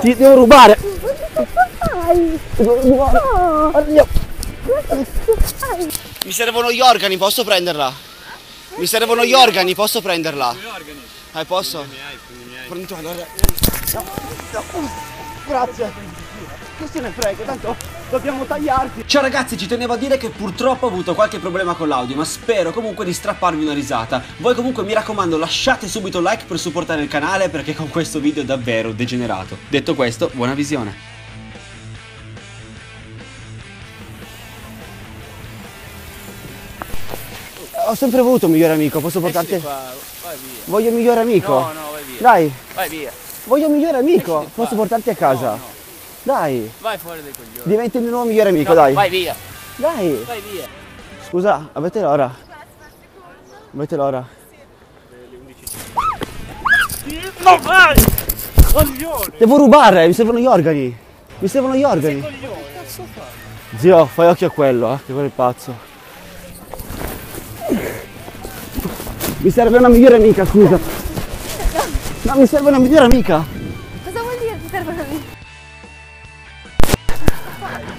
Ti devo rubare. Devo rubare. Oddio. Mi servono gli organi, posso prenderla? Mi servono gli organi, posso prenderla? Gli organi? Eh, posso? Prendi tu, allora. No, no. Grazie. Che se ne frega, tanto dobbiamo tagliarti. Ciao ragazzi, ci tenevo a dire che purtroppo ho avuto qualche problema con l'audio, ma spero comunque di strapparvi una risata. Voi comunque mi raccomando, lasciate subito like per supportare il canale perché con questo video è davvero degenerato. Detto questo, buona visione. Ho sempre voluto un migliore amico, posso portarti? Qua, vai via. Voglio un migliore amico. No, no, vai via. Dai, Vai via. voglio un migliore amico. Qua. Posso portarti a casa? No, no. Dai, Vai fuori dai coglioni. diventi il mio nuovo migliore amico, No, dai. Vai via. Dai. Vai via. Scusa, avete l'ora? Avete l'ora? No, vai! Coglione! Devo rubare, mi servono gli organi. Mi servono gli organi. Che cazzo fai? Zio, fai occhio a quello, eh, che quello è pazzo. Mi serve una migliore amica, scusa. No, mi serve una migliore amica.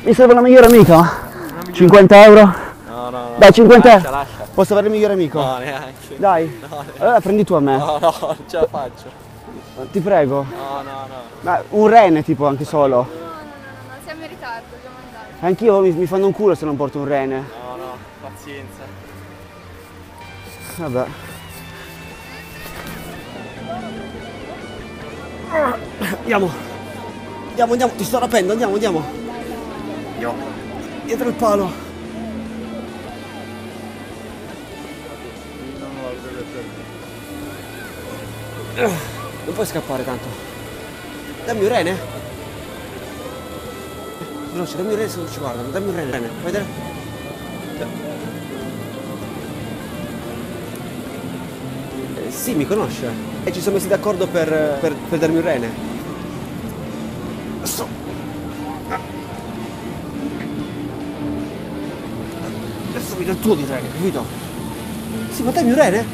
Mi serve una migliore amica. 50 euro? No, no, no. Dai, 50 Lascia, euro. lascia. Posso avere il migliore amico? No, neanche. Dai. No, neanche. Allora prendi tu a me. No, no, non ce la faccio. Ti prego. No, no, no. Ma un rene tipo anche solo. No, no, no, no, siamo in ritardo, dobbiamo andare. Anch'io mi, mi fanno un culo se non porto un rene. No, no, pazienza. Vabbè. Andiamo. Andiamo, andiamo, ti sto rapendo, andiamo, andiamo. Dietro il palo. Non puoi scappare tanto. Dammi un rene. Veloce, dammi un rene se non ci guardano. Dammi un rene. rene. Vuoi vedere? Eh, sì, mi conosce. E ci siamo messi d'accordo per, per, per darmi un rene. Adesso. subito il tuo di treno, capito? Sì, ma te mi urene?